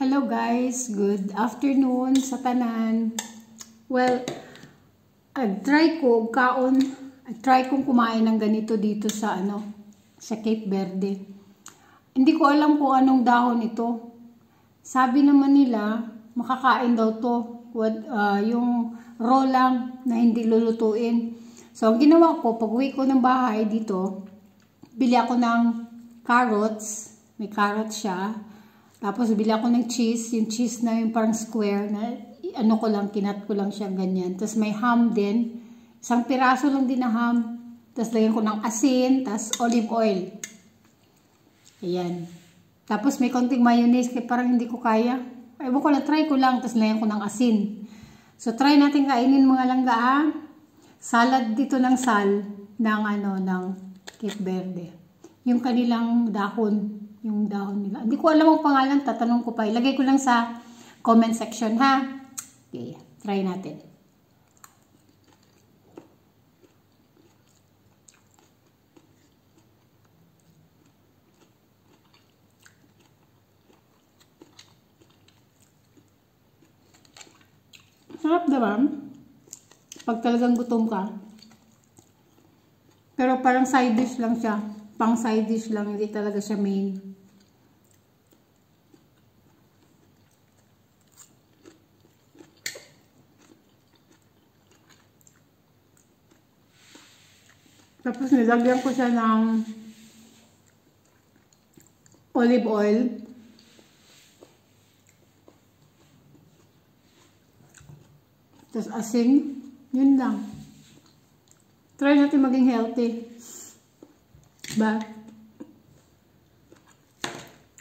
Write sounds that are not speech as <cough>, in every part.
Hello guys, good afternoon sa tanan. Well, ag-try ko kaon, ag-try kong kumain ng ganito dito sa ano, sa Cape Verde. Hindi ko alam kung anong dahon ito. Sabi naman nila, makakain daw to. What, uh, yung raw lang na hindi lulutuin. So, ang ginawa ko, pag uwi ko ng bahay dito, bili ako ng carrots. May carrots siya tapos, bili ako ng cheese. Yung cheese na yung parang square na ano ko lang, kinat ko lang siya ganyan. Tapos, may ham din. Isang piraso lang din na ham. Tapos, lagyan ko ng asin. Tapos, olive oil. Ayan. Tapos, may konting mayonnaise. Kaya parang hindi ko kaya. Ewan ko lang, try ko lang. Tapos, lagyan ko ng asin. So, try natin kainin mga langga ah. Salad dito ng sal ng ano, ng Cape Verde. Yung kanilang dahon yung dahon nila. Hindi ko alam ang pangalan, tatanong ko pa. Ilagay ko lang sa comment section ha. Okay, try natin. Sarap naman. Pag talagang gutom ka. Pero parang side dish lang siya. Pang side dish lang, hindi talaga siya main. Tapos nilagyan ko siya ng olive oil. Tapos asin. Yun lang. Try natin maging healthy. Ba?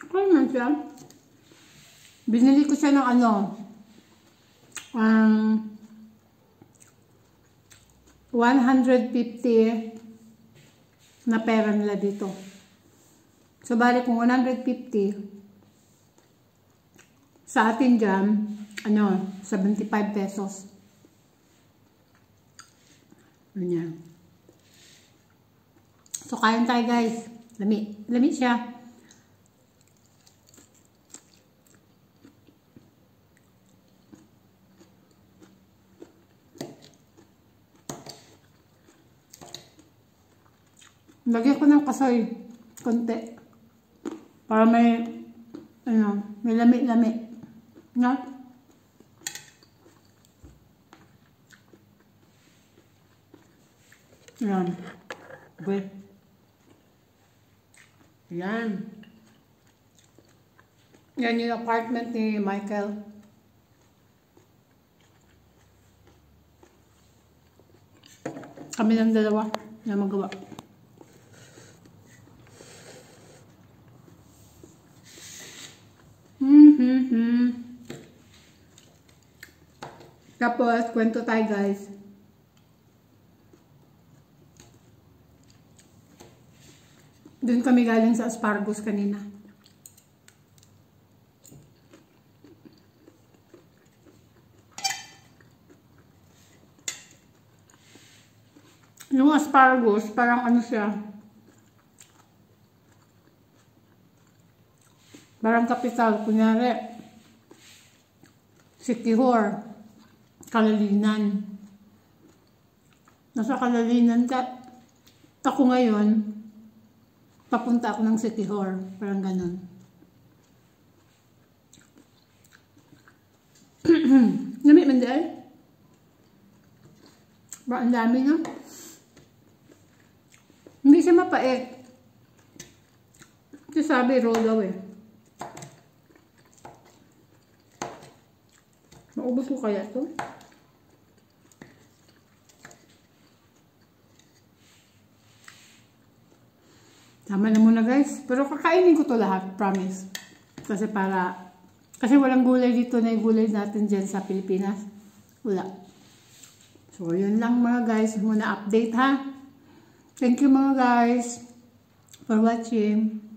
Okay man siya. Binili ko siya ng ano. Um, 150 na pera nila dito. So, bali kung 150, sa atin dyan, ano, 75 pesos. Ganyan. So, kain tayo guys. Lami. Lami siya. Lagyan ko ng kasoy. Konti. Para may, ano, may lami-lami. No? Yan. Okay. Yan. Yan yung apartment ni Michael. Kami lang dalawa na magawa. Mm-hmm. Tapos, kwento tayo guys. Doon kami galing sa asparagus kanina. Yung asparagus, parang ano siya, Barang kapital, kunyari, Sikihor, Kalalinan. Nasa Kalalinan ka, ako ngayon, papunta ako ng Sikihor, parang ganun. <clears throat> Nami man dahil? Ba, ang dami no? Hindi siya mapait. Kasi sabi, roll daw Maubos ko kaya to? Tama na muna guys. Pero kakainin ko to lahat, promise. Kasi para, kasi walang gulay dito na gulay natin dyan sa Pilipinas. Wala. So, yun lang mga guys. Muna update ha. Thank you mga guys for watching.